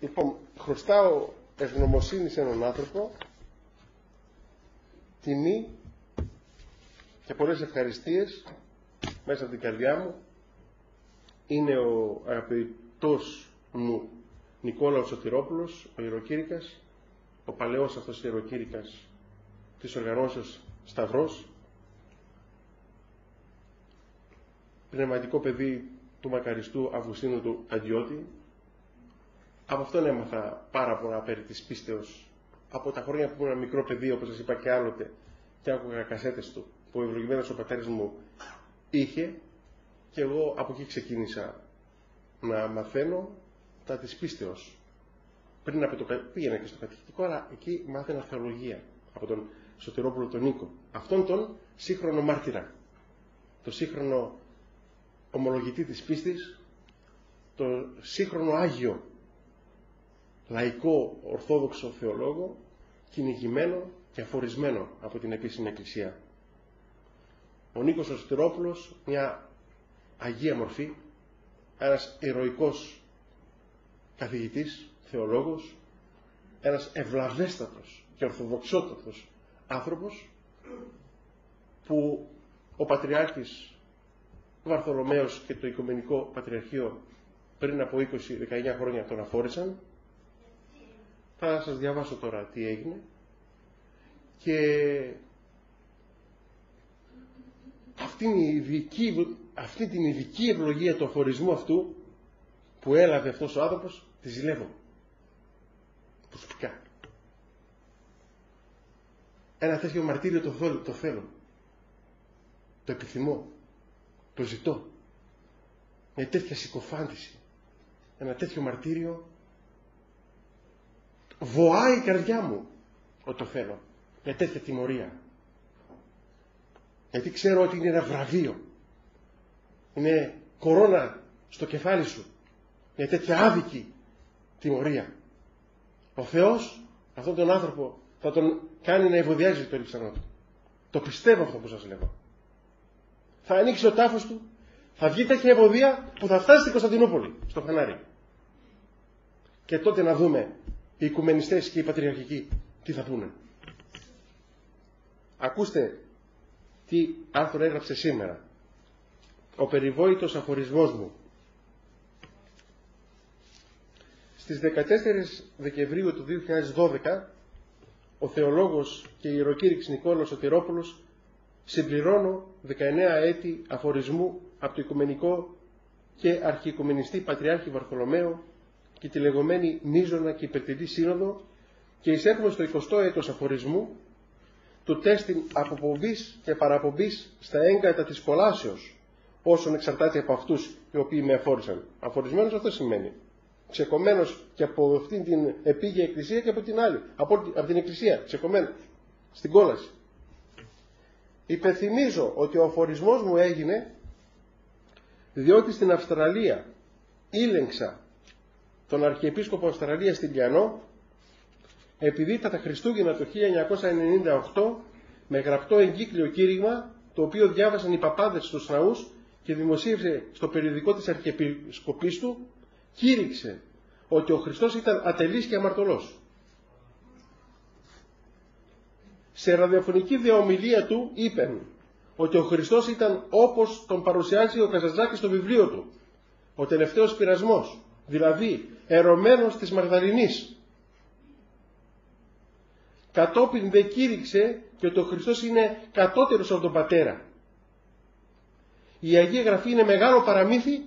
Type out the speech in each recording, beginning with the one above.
Λοιπόν, χρωστάω ευγνωμοσύνη σε έναν άνθρωπο, τιμή και πολλές ευχαριστίες μέσα από την καρδιά μου. Είναι ο αγαπητός μου Νικόλαος Σωτηρόπουλος, ο Ιεροκήρυκας, ο παλαιός αυτός Ιεροκήρυκας της οργανώσεως Σταυρός, πνευματικό παιδί του μακαριστού Αυγουστίνου του Αντιώτη. Από αυτόν έμαθα πάρα πολλά περί της πίστεως. Από τα χρόνια που ήμουν μικρό παιδί, όπως σας είπα και άλλοτε, και άκουγα κασέτες του, που ο ευλογημένος ο πατέρας μου είχε, και εγώ από εκεί ξεκίνησα να μαθαίνω τα της πίστεως. Πριν από το πήγαινα και στο κατηχητικό, αλλά εκεί μάθαινα θεολογία από τον Σωτηρόπουλο τον Νίκο. Αυτόν τον σύγχρονο μάρτυρα. Το σύγχρονο ομολογητή της πίστης, το σύγχρονο Άγιο, λαϊκό ορθόδοξο θεολόγο, κυνηγημένο και αφορισμένο από την επίσημη Εκκλησία. Ο Νίκος Ωστηρόπουλος, μια αγία μορφή, ένας ηρωικός καθηγητής, θεολόγος, ένας ευλαβέστατος και ορθοδοξότατος άνθρωπος που ο Πατριάρχης Βαρθολομαίος και το Οικουμενικό Πατριαρχείο πριν από 20-19 χρόνια τον αφόρησαν. Θα σας διαβάσω τώρα τι έγινε. Και αυτή, η ειδική, αυτή την ειδική ευλογία του αφορισμού αυτού που έλαβε αυτός ο άνθρωπος, τη ζηλεύω. Προσωπικά. Ένα τέτοιο μαρτύριο το θέλω, το θέλω. Το επιθυμώ. Το ζητώ. Μια τέτοια συκοφάντηση. Ένα τέτοιο μαρτύριο βοάει η καρδιά μου ότι το θέλω. Μια τέτοια τιμωρία. Γιατί ξέρω ότι είναι ένα βραβείο. Είναι κορώνα στο κεφάλι σου. Μια τέτοια άδικη τιμωρία. Ο Θεός αυτόν τον άνθρωπο θα τον κάνει να ευωδιάζει το ρίξανό του. Το πιστεύω αυτό που σας λέω θα ανοίξει ο τάφος του, θα βγει τέτοια ευωδία που θα φτάσει στην Κωνσταντινούπολη, στο φανάρι. Και τότε να δούμε οι οικουμενιστές και οι πατριαρχικοί τι θα πούνε; Ακούστε τι άρθρο έγραψε σήμερα. Ο περιβόητος αφορισμός μου. Στις 14 Δεκεμβρίου του 2012 ο θεολόγος και ιεροκήρυξ Νικόλος Σωτηρόπουλος συμπληρώνω 19 έτη αφορισμού από το Οικουμενικό και Αρχιοικουμενιστή Πατριάρχη Βαρθολομαίο και τη λεγόμενη Μίζωνα και Υπερτιδή Σύνοδο και εισέρχομαι στο 20ο έτος αφορισμού του τέστην αποπομπής και παραπομπής στα έγκατα της κολάσεως όσων εξαρτάται από αυτούς οι οποίοι με αφόρησαν. Αφορισμένος αυτό σημαίνει. Ξεκομμένος και από αυτήν την επίγεια εκκλησία και από την άλλη. Από, από την εκκλησία. Ξεκομμένος. Στην κόλαση. Υπενθυμίζω ότι ο αφορισμός μου έγινε διότι στην Αυστραλία ήλεγξα τον Αρχιεπίσκοπο Αυστραλίας στην Πιανό επειδή τα Χριστούγεννα το 1998 με γραπτό εγκύκλιο κήρυγμα το οποίο διάβασαν οι παπάδες στους ναούς και δημοσίευσε στο περιοδικό της Αρχιεπισκοπής του κήρυξε ότι ο Χριστός ήταν ατελής και αμαρτωλός. σε ραδιοφωνική διαομιλία του είπε ότι ο Χριστός ήταν όπως τον παρουσιάζει ο Καζαζάκης στο βιβλίο του. Ο τελευταίος πειρασμός, δηλαδή ερωμένος της Μαγδαληνής. Κατόπιν δε κήρυξε και ότι ο Χριστός είναι κατώτερος από τον Πατέρα. Η Αγία Γραφή είναι μεγάλο παραμύθι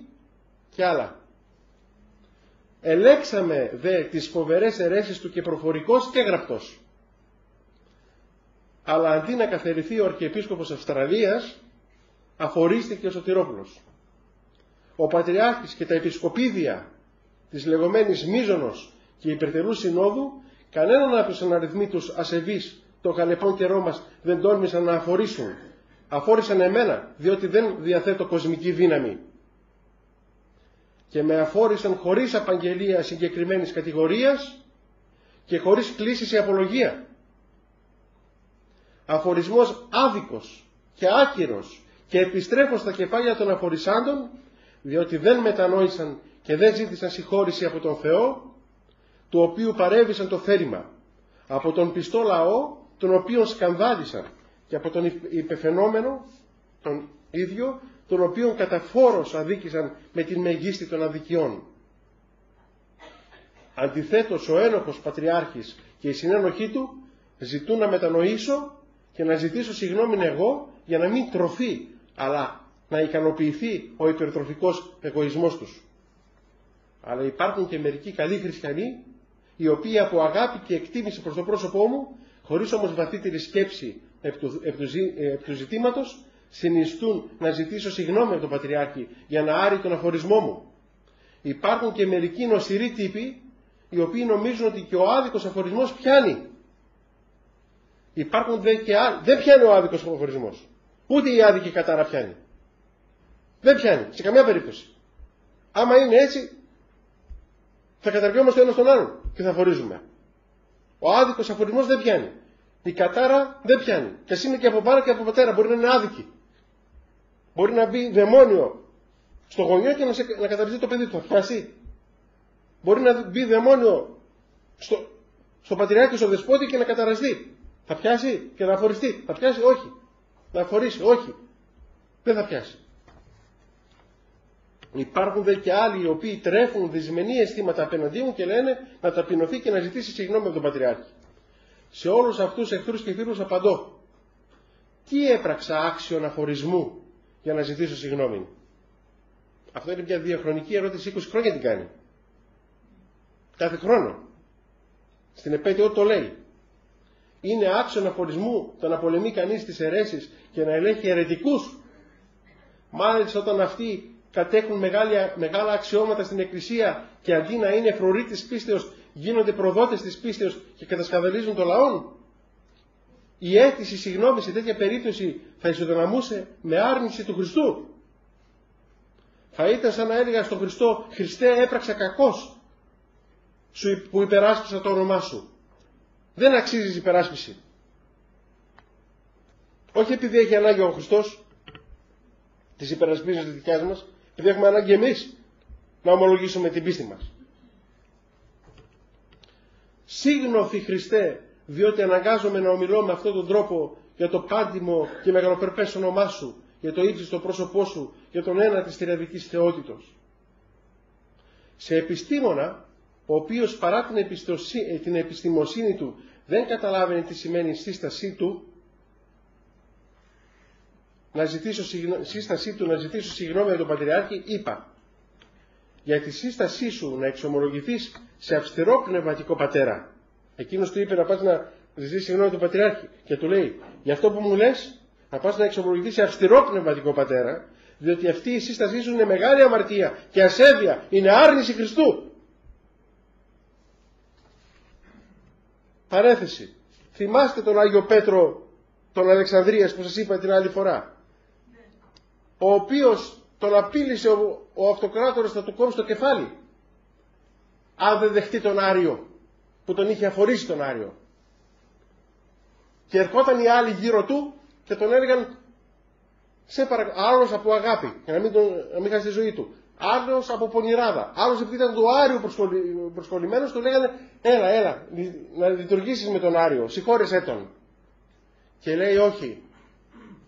και άλλα. Ελέξαμε δε τις φοβερές αιρέσεις του και προφορικός και γραπτός αλλά αντί να καθαριθεί ο Αρχιεπίσκοπος Αυστραλίας, αφορίστηκε ο Σωτηρόπουλος. Ο Πατριάρχης και τα Επισκοπίδια της λεγόμενης Μίζωνος και Υπερτερού Συνόδου, κανέναν από τους αναριθμήτους ασεβείς το καλεπών καιρό μας δεν τόλμησαν να αφορήσουν. Αφόρησαν εμένα, διότι δεν διαθέτω κοσμική δύναμη. Και με αφόρησαν χωρίς απαγγελία συγκεκριμένης κατηγορίας και χωρίς κλίση σε απολογία αφορισμός άδικος και άκυρος και επιστρέφω στα κεφάλια των αφορισάντων διότι δεν μετανόησαν και δεν ζήτησαν συγχώρηση από τον Θεό του οποίου παρέβησαν το θέλημα, από τον πιστό λαό, τον οποίο σκανδάλισαν, και από τον υπεφαινόμενο, τον ίδιο, τον οποίο καταφόρος αδίκησαν με την μεγίστη των αδικιών. Αντιθέτως ο ένοχος πατριάρχης και η συνένοχή του ζητούν να μετανοήσω και να ζητήσω συγγνώμη εγώ για να μην τροφεί, αλλά να ικανοποιηθεί ο υπερτροφικός εγωισμός τους. Αλλά υπάρχουν και μερικοί καλοί χριστιανοί, οι οποίοι από αγάπη και εκτίμηση προς το πρόσωπό μου, χωρίς όμως βαθύτερη σκέψη επ του, του ζητήματος, συνιστούν να ζητήσω συγγνώμη από τον Πατριάρχη για να άρει τον αφορισμό μου. Υπάρχουν και μερικοί νοσηροί τύποι, οι οποίοι νομίζουν ότι και ο άδικος αφορισμός πιάνει. Υπάρχουν δε και άλλοι. Δεν πιάνει ο άδικος αφορισμός. Ούτε η άδικη κατάρα πιάνει. Δεν πιάνει, σε καμία περίπτωση. Άμα είναι έτσι, θα καταργιόμαστε ένας τον άλλον και θα φορίζουμε. Ο άδικος αφορισμός δεν πιάνει. Η κατάρα δεν πιάνει. Και ας είναι και από πάνω και από πατέρα. Μπορεί να είναι άδικη. Μπορεί να μπει δαιμόνιο στο γονιό και να, σε, να καταργηθεί το παιδί του. Θα πιάσει. Μπορεί να μπει δαιμόνιο στο, στο πατριάρχη, στο δεσπότη και να καταραστεί. Θα πιάσει και να αφοριστεί. Θα πιάσει, όχι. Να αφορήσει, όχι. Δεν θα πιάσει. Υπάρχουν δε και άλλοι οι οποίοι τρέφουν δυσμενή αισθήματα απέναντί μου και λένε να ταπεινωθεί και να ζητήσει συγγνώμη από τον Πατριάρχη. Σε όλους αυτούς εχθρούς και φίλους απαντώ. Τι έπραξα άξιον αφορισμού για να ζητήσω συγγνώμη; Αυτό είναι μια διαχρονική ερώτηση 20 χρόνια την κάνει. Κάθε χρόνο. Στην επέτειο το λέει. Είναι άξιον αφορισμού το να πολεμεί κανείς τις αιρέσεις και να ελέγχει αιρετικούς. Μάλιστα όταν αυτοί κατέχουν μεγάλα, μεγάλα αξιώματα στην Εκκλησία και αντί να είναι φρουροί της πίστεως γίνονται προδότες της πίστεως και κατασκαδαλίζουν το λαό. Η αίτηση συγγνώμη σε τέτοια περίπτωση θα ισοδυναμούσε με άρνηση του Χριστού. Θα ήταν σαν να έλεγα στον Χριστό «Χριστέ έπραξα κακός που υπεράσπισα το όνομά σου». Δεν αξίζεις υπεράσπιση. Όχι επειδή έχει ανάγκη ο Χριστός της υπερασπίσεως της δικιάς μας, επειδή έχουμε ανάγκη εμείς να ομολογήσουμε την πίστη μας. Σύγνωθη Χριστέ, διότι αναγκάζομαι να ομιλώ με αυτόν τον τρόπο για το πάντιμο και μεγαλοπερπές όνομά Σου, για το ύψιστο πρόσωπό Σου, για τον ένα της τυριαδικής θεότητος. Σε επιστήμονα, ο οποίος παρά την, ε, την επιστημοσύνη του δεν καταλάβαινε τι σημαίνει η σύστασή του, να ζητήσω σύστασή του να ζητήσω συγγνώμη από τον Πατριάρχη, είπα για τη σύστασή σου να εξομολογηθείς σε αυστηρό πνευματικό πατέρα. Εκείνος του είπε να πας να ζητήσεις συγγνώμη από τον Πατριάρχη και του λέει για αυτό που μου λες να πας να εξομολογηθείς σε αυστηρό πνευματικό πατέρα διότι αυτή η σύστασή σου είναι μεγάλη αμαρτία και ασέβεια, είναι άρνηση Χριστού. Παρέθεση. Θυμάστε τον Άγιο Πέτρο τον Αλεξανδρίας που σας είπα την άλλη φορά ο οποίος τον απείλησε ο, ο αυτοκράτορας να του κόψει το κεφάλι. Αν δεν δεχτεί τον Άριο που τον είχε αφορήσει τον Άριο. Και ερχόταν οι άλλοι γύρω του και τον έλεγαν σε παρα... άλλος από αγάπη για να μην, τον, να μην χάσει τη ζωή του. Άλλος από πονηράδα. Άλλος επειδή ήταν το Άριο προσκολλη... προσκολλημένος του λέγανε έλα έλα να λειτουργήσεις με τον Άριο. Συγχώρεσέ τον και λέει όχι.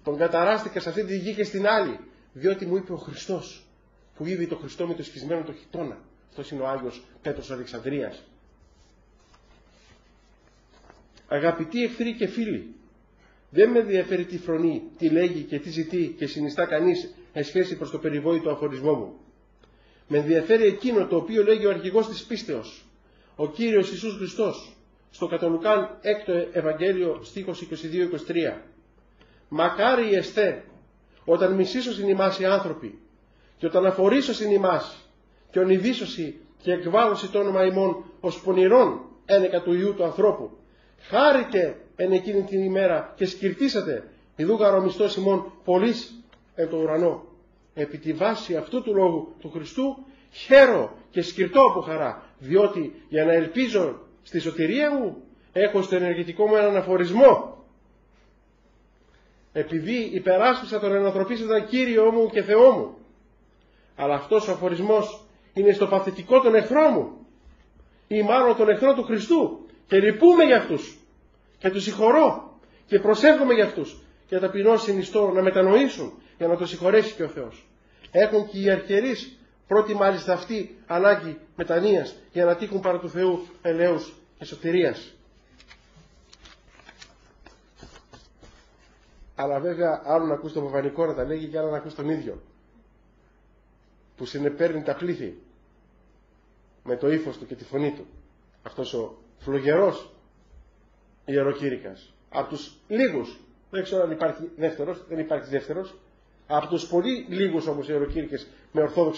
Τον καταράστηκα σε αυτή τη γη και στην άλλη, διότι μου είπε ο Χριστός, που είδε το Χριστό με το σχισμένο το χιτόνα. Αυτός είναι ο Άγιος Πέτρος Αλεξανδρίας. Αγαπητοί εχθροί και φίλοι, δεν με ενδιαφέρει τι φρονεί, τι λέγει και τι ζητεί και συνιστά κανείς εν σχέση προς το περιβόητο αφορισμό μου. Με ενδιαφέρει εκείνο το οποίο λέγει ο αρχηγός της πίστεως, ο Κύριος Ιησούς Χριστός, στο Κατολουκάν 6ο Ευαγγέλιο στίχος 22-23. Μακάρι εστέ όταν μισήσω ημάς οι άνθρωποι και όταν αφορήσω ημάς και ονειδήσωση και εκβάλλωση το όνομα ημών ως πονηρών ένεκα του Ιού του ανθρώπου. Χάρηκε εν εκείνη την ημέρα και σκυρτήσατε ιδού γαρομιστός ημών πολλής εν το ουρανό. Επί τη βάση αυτού του λόγου του Χριστού χαίρο και σκυρτώ από χαρά διότι για να ελπίζω στη σωτηρία μου έχω στο ενεργητικό μου έναν αφορισμό επειδή υπεράσπισα τον ενανθρωπίσαντα Κύριό μου και Θεό μου. Αλλά αυτός ο αφορισμός είναι στο παθητικό των εχθρών μου. ή μάλλον τον εχθρό του Χριστού και λυπούμε για αυτούς και τους συγχωρώ και προσεύχομαι για αυτούς και ταπεινώ συνιστώ να μετανοήσουν για να το συγχωρέσει και ο Θεός. Έχουν και οι αρχιερείς πρώτη μάλιστα αυτή ανάγκη μετανοίας για να τύχουν παρά του Θεού ελέους και σωτηρίας. Αλλά βέβαια άλλο να ακούς τον Παπανικό να τα λέγει και άλλο να ακούς τον ίδιο. Που συνεπέρνει τα πλήθη με το ύφος του και τη φωνή του. Αυτός ο φλογερός ιεροκήρυκας. Από τους λίγους, δεν ξέρω αν υπάρχει δεύτερος, δεν υπάρχει δεύτερος, από τους πολύ λίγους όμως ιεροκήρυκες με ορθόδοξο